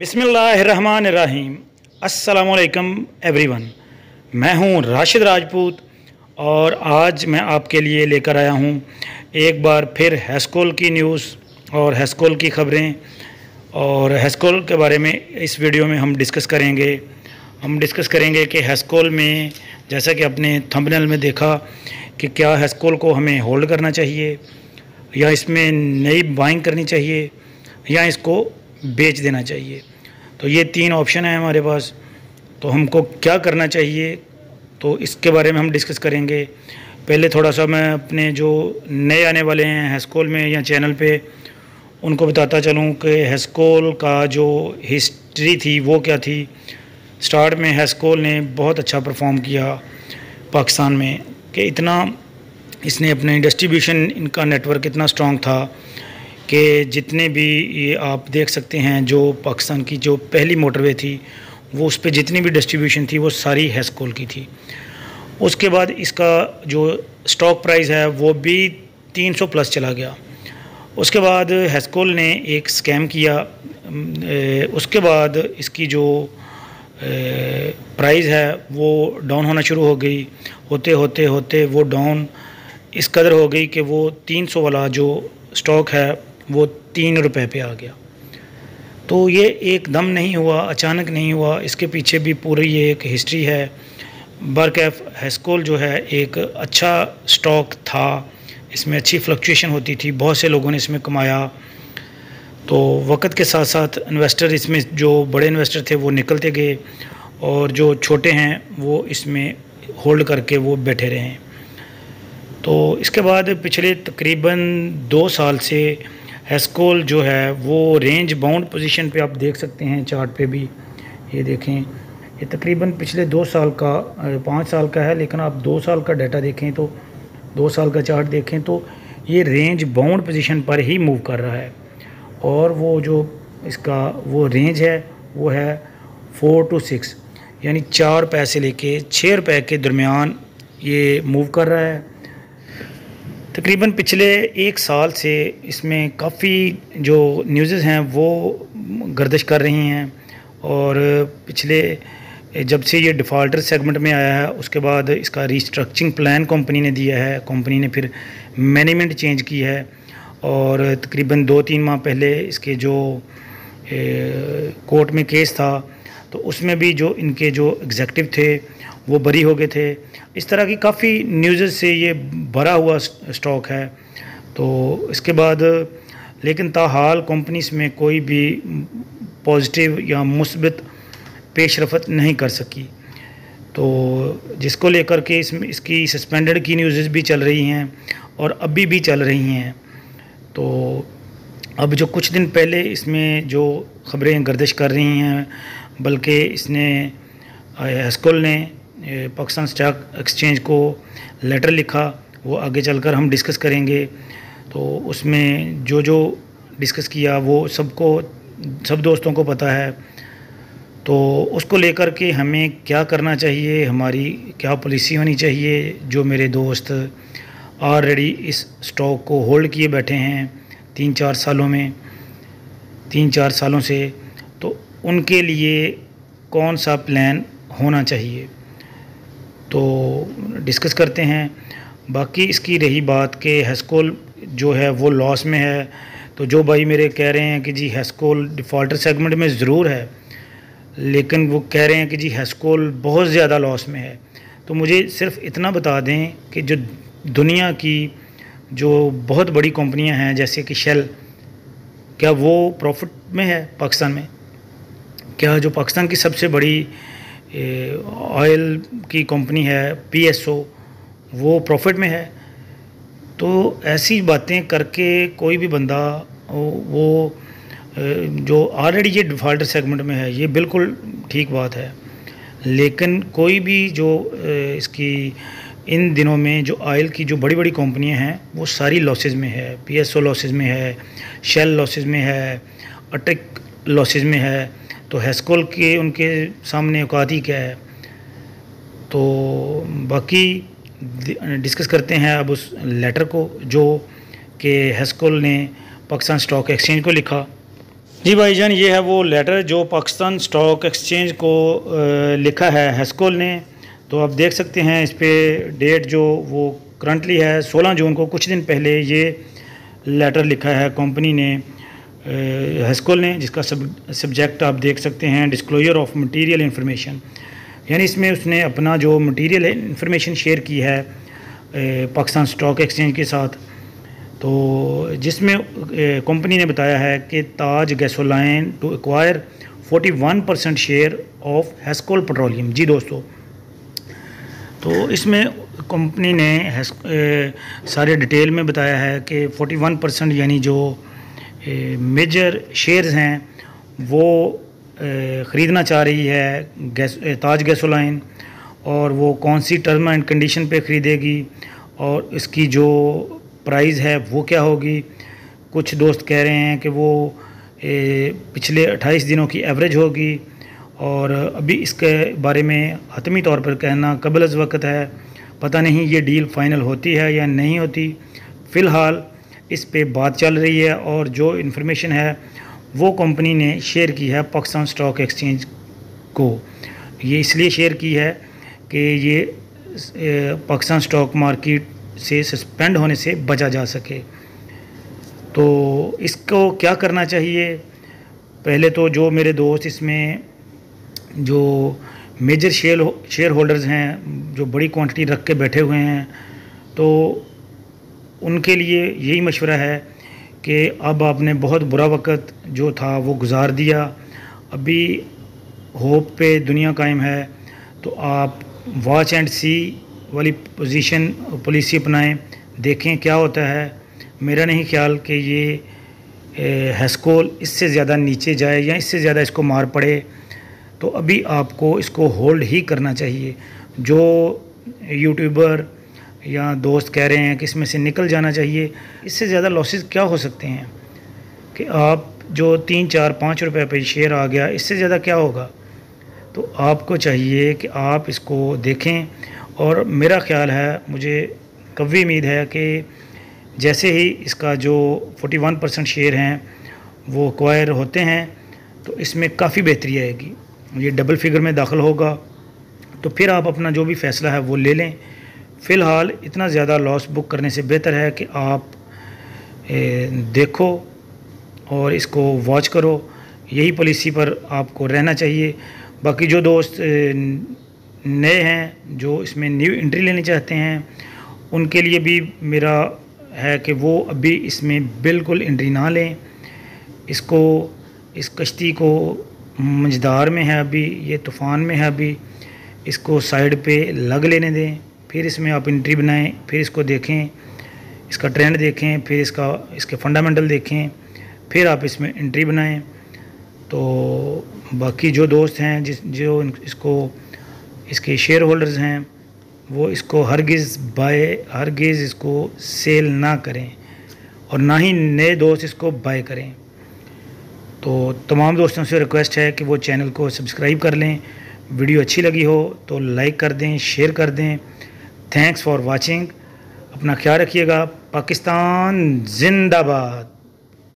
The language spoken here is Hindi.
बिसमीम असलकम एवरीवन। मैं हूँ राशिद राजपूत और आज मैं आपके लिए लेकर आया हूँ एक बार फिर हैस्कोल की न्यूज़ और हैस्कोल की खबरें। और हैस्कोल के बारे में इस वीडियो में हम डिस्कस करेंगे। हम डिस्कस करेंगे कि हैस्कोल में, जैसा कि आपने थंबनेल में देखा, कि क्या हैस्कोल को हमें होल्ड करना चाहिए, या इसमें नई बाइंग करनी चाहिए, या इसको बेच देना चाहिए। तो ये तीन ऑप्शन हैं हमारे पास। तो हमको क्या करना चाहिए? तो इसके बारे में हम डिस्कस करेंगे। पहले थोड़ा सा मैं अपने जो नए आने वाले हैं हैस्कोल में या चैनल पे, उनको बताता चलूँ कि हैस्कोल का जो हिस्ट्री थी, वो क्या थी? स्टार्ट में हैस्कोल ने बहुत अच्छा परफॉर्म किया पाकिस्तान में, कि इतना इसने अपने डिस्ट्रीब्यूशन इनका नेटवर्क इतना स्ट्रॉन्ग था। कि जितने भी ये आप देख सकते हैं, जो पाकिस्तान की जो पहली मोटरवे थी, वो उस पर जितनी भी डिस्ट्रीब्यूशन थी, वो सारी हैस्कोल की थी। उसके बाद इसका जो स्टॉक प्राइस है, वो भी 300 प्लस चला गया। उसके बाद हैस्कोल ने एक स्कैम किया। उसके बाद इसकी जो प्राइस है, वो डाउन होना शुरू हो गई। होते होते होते वो डाउन इस कदर हो गई कि वो 300 वाला जो स्टॉक है वो तीन रुपए पे आ गया। तो ये एकदम नहीं हुआ, अचानक नहीं हुआ। इसके पीछे भी पूरी ये एक हिस्ट्री है। बरकैफ हैस्कोल जो है, एक अच्छा स्टॉक था। इसमें अच्छी फ्लक्चुएशन होती थी। बहुत से लोगों ने इसमें कमाया। तो वक्त के साथ साथ इन्वेस्टर इसमें जो बड़े इन्वेस्टर थे, वो निकलते गए और जो छोटे हैं, वो इसमें होल्ड करके वो बैठे रहे। तो इसके बाद पिछले तकरीबन दो साल से एस्कोल जो है, वो रेंज बाउंड पोजीशन पे आप देख सकते हैं चार्ट पे भी। ये देखें, ये तकरीबन पिछले दो साल का पाँच साल का है, लेकिन आप दो साल का डाटा देखें तो दो साल का चार्ट देखें तो ये रेंज बाउंड पोजीशन पर ही मूव कर रहा है। और वो जो इसका, वो रेंज है, वो है फ़ोर टू सिक्स यानी चार पैसे लेके छः रुपए के दरमियान ये मूव कर रहा है। तकरीबन पिछले एक साल से इसमें काफ़ी जो न्यूज़ हैं, वो गर्दिश कर रही हैं। और पिछले, जब से ये डिफ़ॉल्टर सेगमेंट में आया है, उसके बाद इसका रिस्ट्रक्चरिंग प्लान कंपनी ने दिया है। कंपनी ने फिर मैनेजमेंट चेंज की है। और तकरीबन दो तीन माह पहले इसके जो कोर्ट में केस था तो उसमें भी जो इनके जो एग्जेक्टिव थे वो बरी हो गए थे। इस तरह की काफ़ी न्यूज़ से ये भरा हुआ स्टॉक है। तो इसके बाद, लेकिन ताहाल कंपनीज़ में कोई भी पॉजिटिव या मुस्बत पेशरफत नहीं कर सकी। तो जिसको लेकर के इसमें, इसकी सस्पेंडेड की न्यूज़ भी चल रही हैं और अभी भी चल रही हैं। तो अब जो कुछ दिन पहले इसमें जो ख़बरें गर्दिश कर रही हैं, बल्कि इसने हस्कुल ने पाकिस्तान स्टॉक एक्सचेंज को लेटर लिखा, वो आगे चलकर हम डिस्कस करेंगे। तो उसमें जो जो डिस्कस किया, वो सबको, सब दोस्तों को पता है। तो उसको लेकर के हमें क्या करना चाहिए, हमारी क्या पॉलिसी होनी चाहिए, जो मेरे दोस्त ऑलरेडी इस स्टॉक को होल्ड किए बैठे हैं तीन चार सालों में तीन चार सालों से तो उनके लिए कौन सा प्लान होना चाहिए? तो डिस्कस करते हैं। बाकी इसकी रही बात कि हैस्कोल जो है, वो लॉस में है। तो जो भाई मेरे कह रहे हैं कि जी हैस्कोल डिफ़ॉल्टर सेगमेंट में ज़रूर है, लेकिन वो कह रहे हैं कि जी हैस्कोल बहुत ज़्यादा लॉस में है। तो मुझे सिर्फ़ इतना बता दें कि जो दुनिया की जो बहुत बड़ी कंपनियाँ हैं, जैसे कि शेल क्या वो प्रॉफिट में है पाकिस्तान में? क्या जो पाकिस्तान की सबसे बड़ी ऑयल की कंपनी है पीएसओ वो प्रॉफिट में है। तो ऐसी बातें करके कोई भी बंदा, वो जो ऑलरेडी ये डिफ़ॉल्टर सेगमेंट में है, ये बिल्कुल ठीक बात है। लेकिन कोई भी जो इसकी, इन दिनों में जो ऑयल की जो बड़ी बड़ी कंपनियाँ हैं, वो सारी लॉसेज में है। पीएसओ लॉसेज में है शेल लॉसेज में है अटेक लॉसेज में है। तो हैस्कोल के, उनके सामने ही क्या है? तो बाकी डिस्कस करते हैं अब उस लेटर को, जो कि हैस्कोल ने पाकिस्तान स्टॉक एक्सचेंज को लिखा। जी भाईजान, ये है वो लेटर जो पाकिस्तान स्टॉक एक्सचेंज को लिखा है हेस्कोल ने। तो आप देख सकते हैं इस पर डेट जो वो करंटली है 16 जून को, कुछ दिन पहले ये लेटर लिखा है कंपनी ने। हेस्कोल ने, जिसका सब सब्जेक्ट आप देख सकते हैं डिस्क्लोजर ऑफ़ मटेरियल इन्फॉर्मेशन यानी इसमें उसने अपना जो मटेरियल इंफॉर्मेशन शेयर की है पाकिस्तान स्टॉक एक्सचेंज के साथ. तो जिसमें कंपनी ने बताया है कि Taj gasoline to acquire 41 percent share of Hascol petroleum जी दोस्तों तो इसमें कंपनी ने सारे डिटेल में बताया है कि 41 परसेंट यानी जो मेजर शेयर्स हैं वो ख़रीदना चाह रही है गैस ताज गैसोलाइन और वो कौन सी टर्म एंड कंडीशन पे ख़रीदेगी और इसकी जो प्राइस है वो क्या होगी? कुछ दोस्त कह रहे हैं कि वो ए, पिछले 28 दिनों की एवरेज होगी और अभी इसके बारे में हतमी तौर पर कहना कबल अज वक्त है। पता नहीं ये डील फ़ाइनल होती है या नहीं होती। फ़िलहाल इस पे बात चल रही है और जो इन्फॉर्मेशन है, वो कंपनी ने शेयर की है पाकिस्तान स्टॉक एक्सचेंज को। ये इसलिए शेयर की है कि ये पाकिस्तान स्टॉक मार्केट से सस्पेंड होने से बचा जा सके। तो इसको क्या करना चाहिए? पहले तो जो मेरे दोस्त इसमें, जो मेजर शेयर शेयर होल्डर्स हैं, जो बड़ी क्वांटिटी रख के बैठे हुए हैं तो उनके लिए यही मशवरा है कि अब आपने बहुत बुरा वक्त जो था वो गुजार दिया। अभी होप पे दुनिया कायम है तो आप वॉच एंड सी वाली पोजीशन पॉलिसी अपनाएँ, देखें क्या होता है। मेरा नहीं ख्याल कि ये हैस्कोल इससे ज़्यादा नीचे जाए या इससे ज़्यादा इसको मार पड़े तो अभी आपको इसको होल्ड ही करना चाहिए। जो यूट्यूबर या दोस्त कह रहे हैं कि इसमें से निकल जाना चाहिए, इससे ज़्यादा लॉसेस क्या हो सकते हैं? कि आप जो तीन, चार, पाँच रुपए पे शेयर आ गया, इससे ज़्यादा क्या होगा? तो आपको चाहिए कि आप इसको देखें। और मेरा ख्याल है, मुझे कभी उम्मीद है कि जैसे ही इसका जो 41 परसेंट शेयर हैं, वो एक्वायर होते हैं तो इसमें काफ़ी बेहतरी आएगी। ये डबल फिगर में दाखिल होगा। तो फिर आप अपना जो भी फ़ैसला है, वो ले लें। फ़िलहाल इतना ज़्यादा लॉस बुक करने से बेहतर है कि आप देखो और इसको वॉच करो। यही पॉलिसी पर आपको रहना चाहिए। बाकी जो दोस्त नए हैं, जो इसमें न्यू एंट्री लेनी चाहते हैं, उनके लिए भी मेरा है कि वो अभी इसमें बिल्कुल एंट्री ना लें। इसको, इस कश्ती को मझदार में है अभी, ये तूफ़ान में है अभी, इसको साइड पे लग लेने दें। फिर इसमें आप इंट्री बनाएँ, फिर इसको देखें, इसका ट्रेंड देखें, फिर इसका, इसके फंडामेंटल देखें, फिर आप इसमें इंट्री बनाएँ। तो बाकी जो दोस्त हैं, जिस, जो इसको, इसके शेयर होल्डर्स हैं, वो इसको हरगिज़ बाय हरगिज़ इसको सेल ना करें और ना ही नए दोस्त इसको बाय करें। तो तमाम दोस्तों से रिक्वेस्ट है कि वो चैनल को सब्सक्राइब कर लें। वीडियो अच्छी लगी हो तो लाइक कर दें शेयर कर दें। थैंक्स फॉर वाचिंग अपना ख्याल रखिएगा। पाकिस्तान जिंदाबाद।